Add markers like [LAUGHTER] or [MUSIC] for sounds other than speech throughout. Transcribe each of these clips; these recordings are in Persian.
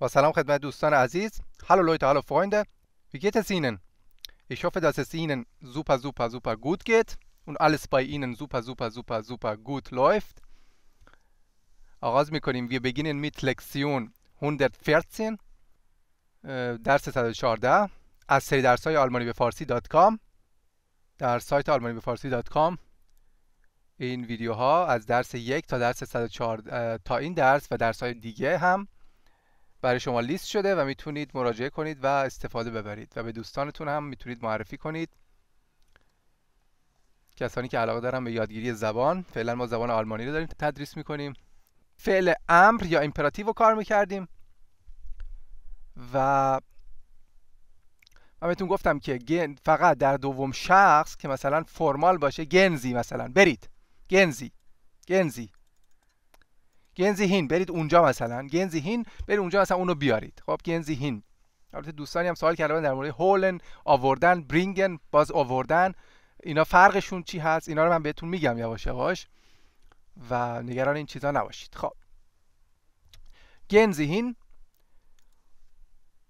با سلام خدمت دوستان عزیز Hallo Leute, hallo Freunde Wie geht es Ihnen? Ich hoffe, dass es Ihnen super, super, super gut geht und alles bei Ihnen super, super, super, super gut läuft. آغاز می‌کنیم wir beginnen mit Lektion 114 درس 114 از سری درس های آلمانی به فارسی dot com در سایت آلمانی به فارسی dot com این ویدیوها از درس یک تا درس 104 تا این درس و درس های دیگه هم برای شما لیست شده و می‌تونید مراجعه کنید و استفاده ببرید و به دوستانتون هم می‌تونید معرفی کنید. کسانی که علاقه دارن به یادگیری زبان فعلا ما زبان آلمانی رو داریم تدریس می‌کنیم. فعل امر یا ایمپراتیو رو کار می‌کردیم. و من بهتون گفتم که فقط در دوم شخص که مثلا فرمال باشه گنزی مثلا. برید. گنزی. گنزی. گنزی هین برید اونجا مثلا. گنزی هین برید اونجا مثلا اونو بیارید. خب گنزی هین البته دوستانی هم سوال کردن در مورد هولن آوردن برینگن باز آوردن. اینا فرقشون چی هست؟ اینا رو من بهتون میگم یواش یواش. و نگران این چیزا نباشید. خب. گنزی هین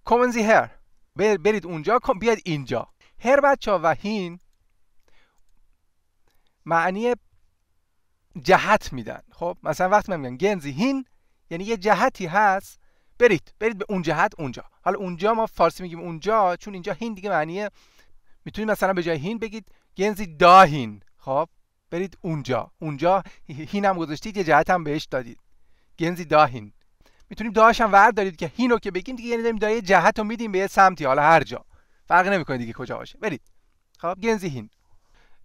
کومنزی هر برید اونجا بیاید اینجا. هر بچه و هین معنی جهت میدن. خب مثلا وقتی من میگم گنزی هین یعنی یه جهتی هست برید برید به اون جهت اونجا. حالا اونجا ما فارسی میگیم اونجا چون اینجا هین دیگه معنی می‌تونید مثلا به جای هین بگید گنزی داهین خب برید اونجا. اونجا هین هم گذاشتید یه جهت هم بهش دادید. گنزی داهین می‌تونیم داهش هم ورد دارید که هینو که بگیم دیگه یعنی داریم دایه جهت رو میدیم به یه سمتی حالا هر جا. فرق نمی‌کنه دیگه کجا باشه. برید. خب گنزی هین.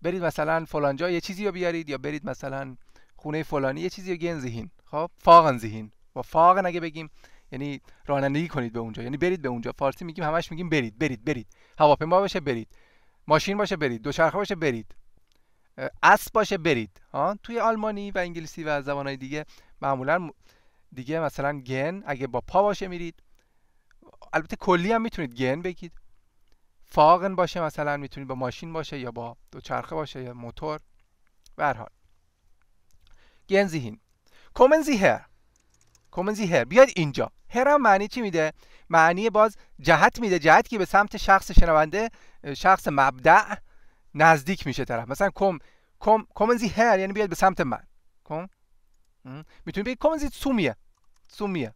برید مثلا فلان جا یه چیزی رو بیارید یا برید مثلا خونه فلانی یه چیزی رو گنزی هین خب؟ فاقن زهین با فاقن اگه بگیم یعنی رانندگی کنید به اونجا. یعنی برید به اونجا. فارسی میگیم همش میگیم برید برید برید. هواپیما باشه برید. ماشین باشه برید. دوچرخه باشه برید. اسب باشه برید. ها؟ توی آلمانی و انگلیسی و زبانهای دیگه معمولا دیگه مثلا گن اگه با پا باشه میرید. البته کلی هم می‌تونید گن بگید. فاقن باشه مثلا می‌تونید با ماشین باشه یا با دوچرخه باشه یا موتور. به حال. گن زیهین کومن زی هر. کومن زی هر. بیاید اینجا. هر هم معنی چی میده؟ معنی باز جهت میده. جهت که به سمت شخص شنونده شخص مبدع نزدیک میشه طرف. مثلا کم کم کومن زی هر یعنی بیاید به سمت من. کم؟ می‌تونید بگید کومن زی سومیه. سومیه.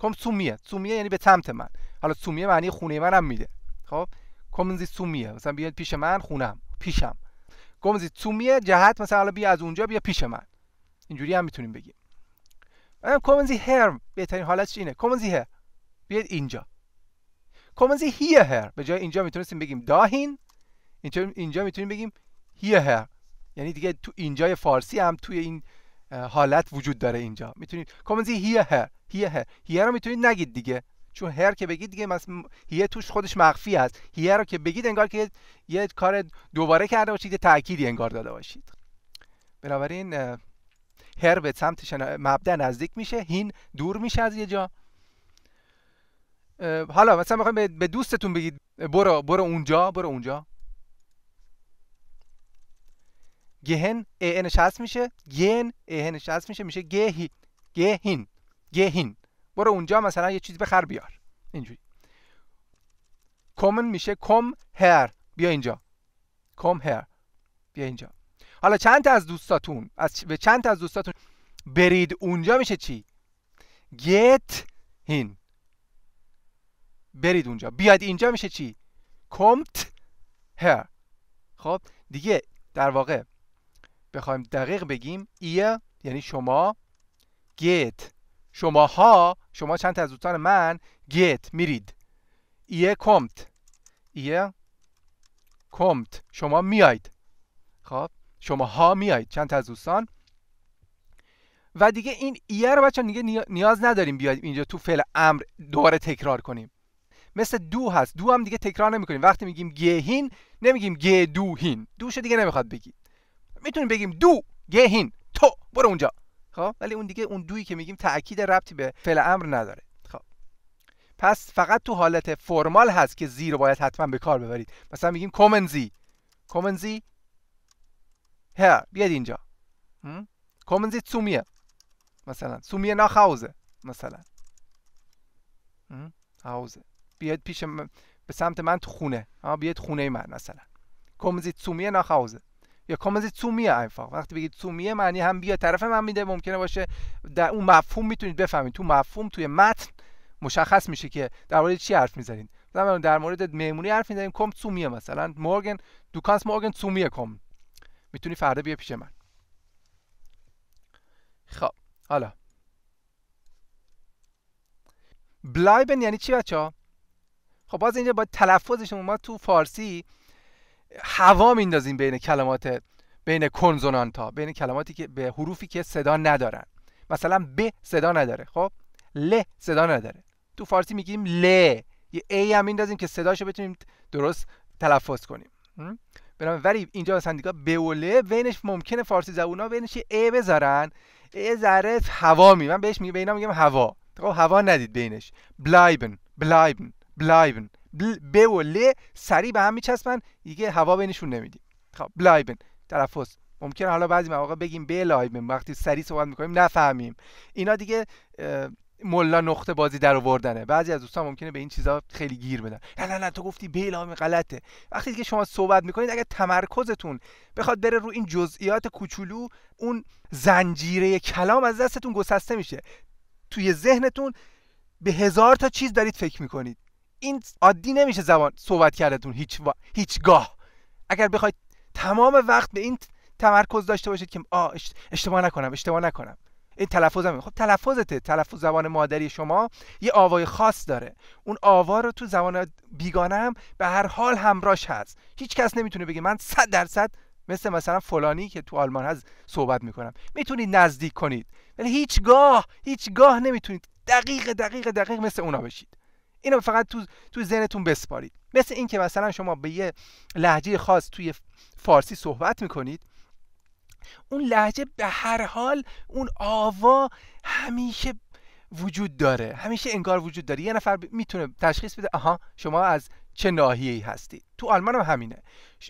کم سومیه. سومیه یعنی به سمت من. حالا سومیه معنی خونه هم میده. خب؟ کومنزی سومیه. مثلا بیاد پیش من خونم. پیشم. کومنزی سومیه جهت مثلا بیا از اونجا بیا پیش من. اینجوری هم می‌تونیم بگیم. کومنزی هر. بهترین حالتش اینه. کومنزی هر. بیاد اینجا. کومنزی هیه هر. به جای اینجا می‌تونستیم بگیم داهین. اینجا اینجا می‌تونیم بگیم هر. یعنی دیگه تو اینجای فارسی هم توی این حالت وجود داره اینجا. می‌تونید هیه هر. هیه هر. هیه رو می‌تونید نگید دیگه. چون هر که بگید دیگه مثلا هیه توش خودش مخفی است هیه رو که بگید انگار که یه کار دوباره کرده باشید تأکیدی انگار داده باشید. بنابراین هر به سمت مبدا نزدیک میشه هین دور میشه از یه جا. حالا مثلا می‌خوایم به دوستتون بگید. برو برو اونجا برو اونجا. گهن اینش هست میشه. گن اینش هست میشه میشه گهی گهین. گهین. برو اونجا مثلا یه چیزی بخر بیار. اینجوری. کمن میشه کم هر. بیا اینجا. کم هر. بیا اینجا. حالا چند تا از دوستاتون از به چند تا از دوستاتون برید اونجا میشه چی؟ گت هین برید اونجا. بیاد اینجا میشه چی؟ کمت هر خب دیگه در واقع بخوایم دقیق بگیم ایه یعنی شما. گت شماها شما چند تا از دوستان من؟ گت میرید. ایه کمت. ایه کمت. شما میاید خب شما ها میایید. چند تا از دوستان؟ و دیگه این ایه رو بچه دیگه نیاز نداریم بیاید اینجا تو فعل امر دوباره تکرار کنیم. مثل دو هست. دو هم دیگه تکرار نمی‌کنیم. وقتی میگیم گهین نمیگیم گه دو هین دوش دیگه نمی‌خواد بگید می‌تونیم بگیم دو گهین. تو برو اونجا. خب؟ ولی اون دیگه اون دویی که میگیم تاکید ربطی به فعل امر نداره. خب. پس فقط تو حالت فرمال هست که زی رو باید حتما به کار ببرید. مثلا میگیم کومنزی کومنزی هر بیاد اینجا. کومنزی سومیه. مثلا. سومیه ناخاوزه مثلا. هاوزه بیاد پیش به سمت من تو خونه. ها بیاد خونه من مثلا. کومزی سومیه هاوزه یا کومزی سومیه einfach وقتی بگید سومیه معنی هم بیا طرف من میده ممکنه باشه در اون مفهوم می‌تونید بفهمید. تو مفهوم توی متن مشخص میشه که در مورد چی حرف می‌زنید. مثلا در مورد مهمونی حرف می‌زنیم کم سومیه مثلا. مورگن دوکانس مورگن سومیه کم. می‌تونی فردا بیا پیش من. خب حالا. بلایبن یعنی چی بچه ها؟ خب باز اینجا با تلفظشون ما تو فارسی هوا میندازیم بین کلمات بین کنزونانت ها بین کلماتی که به حروفی که صدا ندارن. مثلا ب صدا نداره خب؟ ل صدا نداره. تو فارسی میگیم ل. یه ای هم میندازیم که صداشو بتونیم درست تلفظ کنیم. ولی اینجا مثلا دیگه ب و ل بینش ممکنه فارسی زبونا بینش ای بذارن. ای ذره هوا می من بهش میگم به اینا میگم هوا. خب هوا ندید بینش. بلایبن بلایبن بلایبن. ب و ل سری به هم میچسبن. دیگه هوا بینشون نمیدیم. خب بلایبن تلفظ. ممکنه حالا بعضی مواقع بگیم بلایبن وقتی سری صحبت می‌کنیم نفهمیم. اینا دیگه ملا نقطه بازی در آوردنه. بعضی از دوستان ممکنه به این چیزا خیلی گیر بدن. نه نه نه تو گفتی بلایبن غلطه. وقتی که شما صحبت می‌کنید اگر تمرکزتون بخواد بره رو این جزئیات کوچولو اون زنجیره کلام از دستتون گسسته میشه. توی ذهنتون به هزار تا چیز دارید فکر می‌کنید. این عادی نمیشه زبان صحبت کردتون هیچ و... هیچگاه. اگر بخواید تمام وقت به این تمرکز داشته باشید که آ اشتباه نکنم اشتباه نکنم. این تلفظم خب تلفظته. تلفظ زبان مادری شما یه آوای خاص داره. اون آوا رو تو زبان بیگانه هم به هر حال همراش هست. هیچ کس نمی‌تونه بگه من صد درصد مثل مثلا فلانی که تو آلمان هست صحبت می‌کنم. می‌تونید نزدیک کنید. ولی هیچگاه هیچگاه نمی‌تونید. دقیق دقیق دقیق مثل اونا بشید. اینو فقط تو تو ذهنتون بسپارید. مثل اینکه مثلا شما به یه لحجه خاص توی فارسی صحبت می‌کنید اون لحجه به هر حال اون آوا همیشه وجود داره همیشه انگار وجود داره. یه نفر می‌تونه تشخیص بده آها شما از چه ناحیه‌ای هستید تو آلمان هم همینه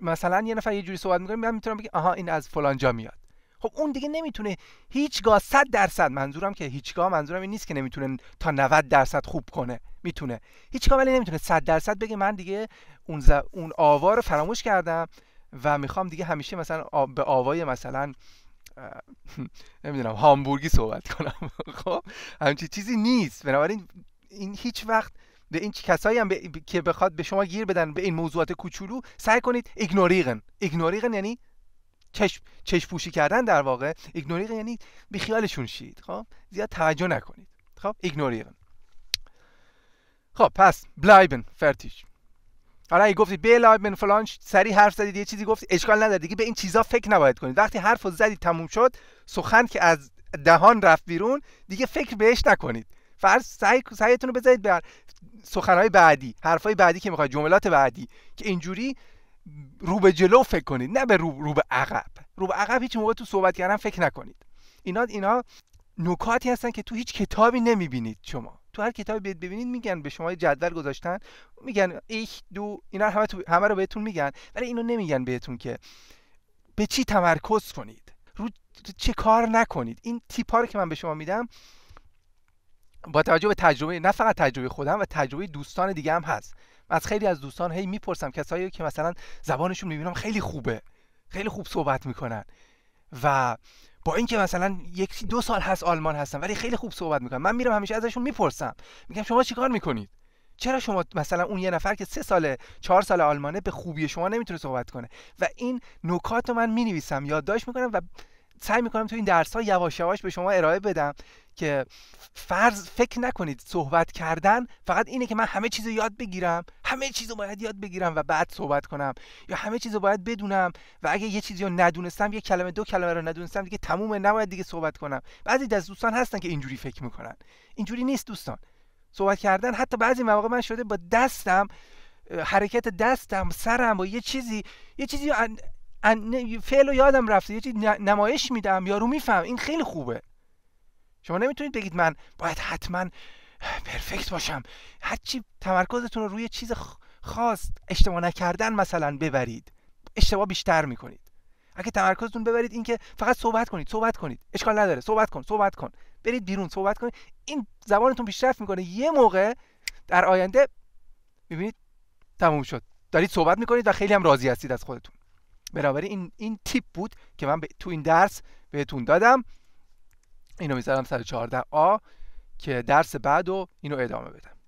مثلا یه نفر یه جوری صحبت می‌کنه من می‌تونم بگم آها این از فلان جا میاد. خب اون دیگه نمی‌تونه هیچگاه صد درصد منظورم که هیچگاه منظورم این نیست که نمی‌تونه تا 90 درصد خوب کنه. می‌تونه. هیچگاه ولی نمی‌تونه. 100 درصد بگه من دیگه اون ز... اون آوا رو فراموش کردم و می‌خوام دیگه همیشه مثلا به آوای مثلا نمی‌دونم هامبورگی صحبت کنم. [LAUGHS] خب؟ همچی چیزی نیست. بنابراین این هیچ وقت به این کسایی هم که بخواد به شما گیر بدن به این موضوعات کوچولو سعی کنید ignorieren ignorieren یعنی چشم چشم پوشی کردن در واقع ignorieren یعنی بیخیالشون شید. خب؟ زیاد توجه نکنید. خب؟ ignorieren خب پس bleiben fertig حالا اگه گفتید bleiben فلان سری حرف زدید یه چیزی گفت اشکال نداره. دیگه به این چیزا فکر نباید کنید. وقتی حرف زدید تموم شد سخن که از دهان رفت بیرون دیگه فکر بهش نکنید. فرض سعی سعیتون رو بذارید به سخنهای بعدی حرفای بعدی که می‌خواید جملات بعدی که اینجوری رو به جلو فکر کنید نه به رو, رو به عقب. رو به عقب هیچ موقع تو صحبت کردن فکر نکنید. اینا اینا نکاتی هستن که تو هیچ کتابی نمی‌بینید شما. تو هر کتابی ببینید میگن به شما جدول گذاشتن میگن ایک دو اینا همه تو همه رو بهتون میگن ولی اینو نمیگن بهتون که به چی تمرکز کنید؟ رو چه کار نکنید؟ این تیپ ها رو که من به شما میدم با توجه به تجربه نه فقط تجربه خودم و تجربه دوستان دیگه هم هست. از خیلی از دوستان هی می‌پرسم کسایی که مثلا زبانشون می‌بینم خیلی خوبه خیلی خوب صحبت می‌کنن و با اینکه مثلا یک دو سال هست آلمان هستن ولی خیلی خوب صحبت می‌کنن من میرم همیشه ازشون می‌پرسم میگم شما چیکار می‌کنید؟ چرا شما مثلا اون یه نفر که سه سال چهار سال آلمانه به خوبی شما نمی‌تونه صحبت کنه؟ و این نکات رو من می‌نویسم یادداشت می‌کنم و سعی می‌کنم تو این درس ها یواش یواش به شما ارائه بدم که فرض فکر نکنید صحبت کردن فقط اینه که من همه چیز رو یاد بگیرم. همه چیز رو باید یاد بگیرم و بعد صحبت کنم. یا همه چیز رو باید بدونم و اگه یه چیزی رو ندونستم یه کلمه دو کلمه رو ندونستم دیگه تمومه نباید دیگه صحبت کنم. بعضی از دوستان هستن که اینجوری فکر می‌کنن. اینجوری نیست دوستان. صحبت کردن حتی بعضی مواقع من شده با دستم حرکت دستم سرم با یه چیزی یه چیزی فعل و یادم رفته. یه چیزی نمایش میدم یارو میفهم. این خیلی خوبه. شما نمی‌تونید بگید من باید حتما پرفکت باشم. هرچی تمرکزتون رو روی چیز خاص اشتباه نکردن مثلا ببرید. اشتباه بیشتر می‌کنید. اگه تمرکزتون ببرید اینکه فقط صحبت کنید صحبت کنید. اشکال نداره. صحبت کن صحبت کن. برید بیرون صحبت کنید. این زبانتون پیشرفت می‌کنه. یه موقع در آینده می‌بینید تموم شد. دارید صحبت می‌کنید و خیلی هم راضی هستید از خودتون. بنابراین این این تیپ بود که من ب... تو این درس بهتون دادم. اینو می‌ذارم 114 آ که درس بعد و اینو ادامه بدم.